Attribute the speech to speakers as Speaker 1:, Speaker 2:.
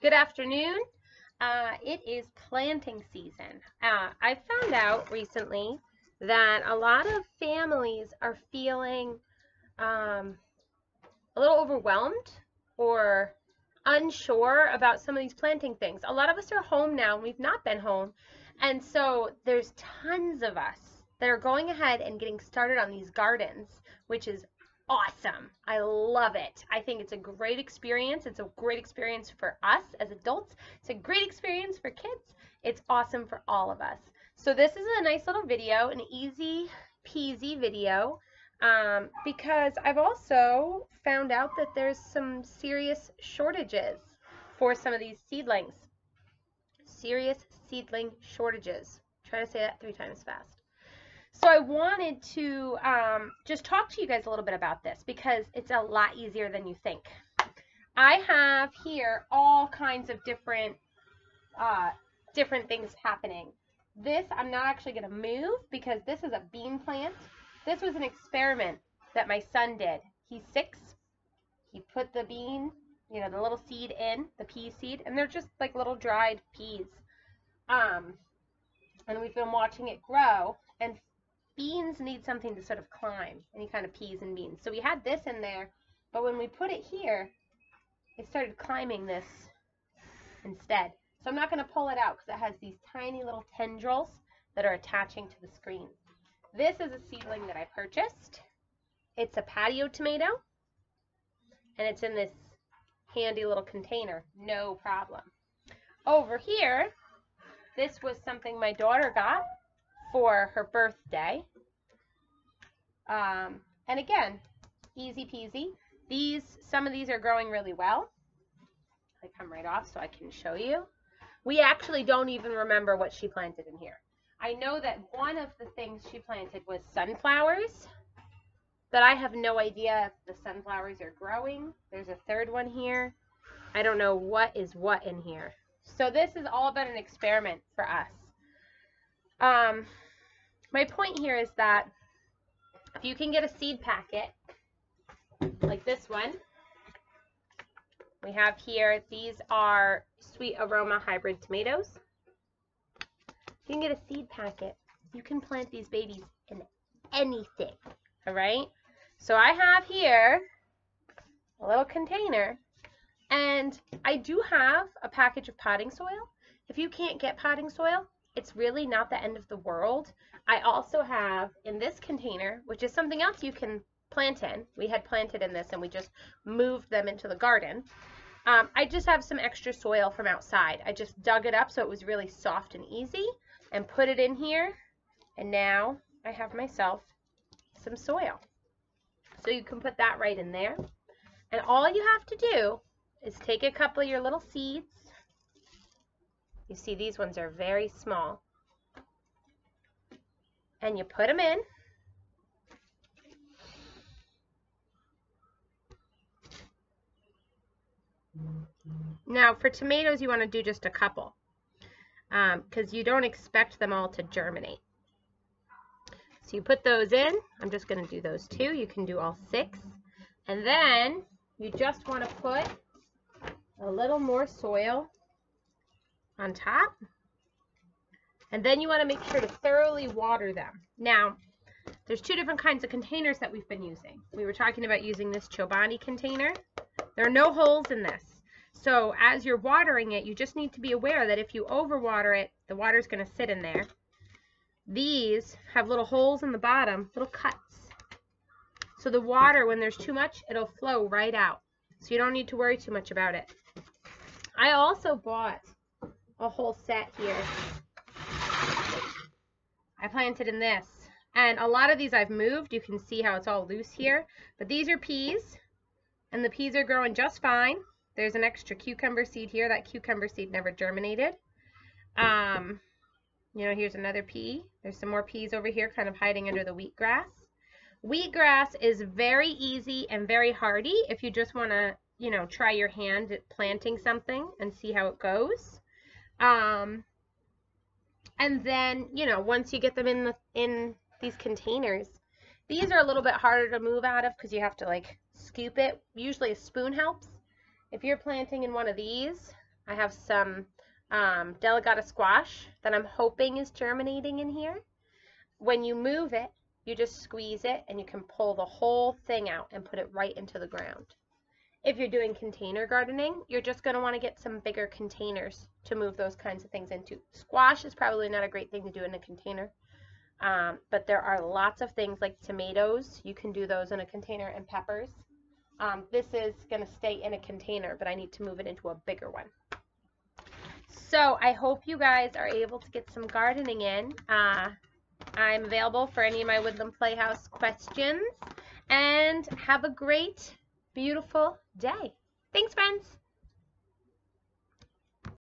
Speaker 1: Good afternoon. Uh, it is planting season. Uh, I found out recently that a lot of families are feeling um, a little overwhelmed or unsure about some of these planting things. A lot of us are home now and we've not been home. And so there's tons of us that are going ahead and getting started on these gardens, which is awesome. I love it. I think it's a great experience. It's a great experience for us as adults. It's a great experience for kids. It's awesome for all of us. So this is a nice little video, an easy peasy video, um, because I've also found out that there's some serious shortages for some of these seedlings. Serious seedling shortages. Try to say that three times fast. So I wanted to um, just talk to you guys a little bit about this because it's a lot easier than you think. I have here all kinds of different uh, different things happening. This I'm not actually going to move because this is a bean plant. This was an experiment that my son did. He's six. He put the bean, you know, the little seed in, the pea seed, and they're just like little dried peas. Um, and we've been watching it grow. And beans need something to sort of climb, any kind of peas and beans. So we had this in there, but when we put it here, it started climbing this instead. So I'm not going to pull it out because it has these tiny little tendrils that are attaching to the screen. This is a seedling that I purchased. It's a patio tomato, and it's in this handy little container. No problem. Over here, this was something my daughter got for her birthday. Um, and again, easy peasy. These, some of these are growing really well. They come right off so I can show you. We actually don't even remember what she planted in here. I know that one of the things she planted was sunflowers, but I have no idea if the sunflowers are growing. There's a third one here. I don't know what is what in here. So this is all about an experiment for us. Um, my point here is that if you can get a seed packet, like this one, we have here, these are sweet aroma hybrid tomatoes. You can get a seed packet, you can plant these babies in anything, all right? So I have here a little container, and I do have a package of potting soil. If you can't get potting soil, it's really not the end of the world. I also have in this container, which is something else you can plant in. We had planted in this and we just moved them into the garden. Um, I just have some extra soil from outside. I just dug it up so it was really soft and easy and put it in here. And now I have myself some soil. So you can put that right in there. And all you have to do is take a couple of your little seeds you see these ones are very small. And you put them in. Now for tomatoes you want to do just a couple because um, you don't expect them all to germinate. So you put those in. I'm just going to do those two. You can do all six. And then you just want to put a little more soil on top. And then you want to make sure to thoroughly water them. Now, there's two different kinds of containers that we've been using. We were talking about using this Chobani container. There are no holes in this. So as you're watering it, you just need to be aware that if you overwater it, the water's going to sit in there. These have little holes in the bottom, little cuts. So the water, when there's too much, it'll flow right out. So you don't need to worry too much about it. I also bought a whole set here. I planted in this. And a lot of these I've moved. You can see how it's all loose here. But these are peas. And the peas are growing just fine. There's an extra cucumber seed here. That cucumber seed never germinated. Um, you know, here's another pea. There's some more peas over here kind of hiding under the wheatgrass. Wheatgrass is very easy and very hardy if you just want to, you know, try your hand at planting something and see how it goes. Um, and then, you know, once you get them in the, in these containers, these are a little bit harder to move out of because you have to like scoop it. Usually a spoon helps. If you're planting in one of these, I have some um, delicata squash that I'm hoping is germinating in here. When you move it, you just squeeze it and you can pull the whole thing out and put it right into the ground. If you're doing container gardening, you're just going to want to get some bigger containers to move those kinds of things into. Squash is probably not a great thing to do in a container, um, but there are lots of things like tomatoes. You can do those in a container and peppers. Um, this is going to stay in a container, but I need to move it into a bigger one. So I hope you guys are able to get some gardening in. Uh, I'm available for any of my Woodland Playhouse questions. And have a great, beautiful day. Thanks, friends.